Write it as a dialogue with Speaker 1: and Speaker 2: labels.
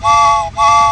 Speaker 1: 哇哇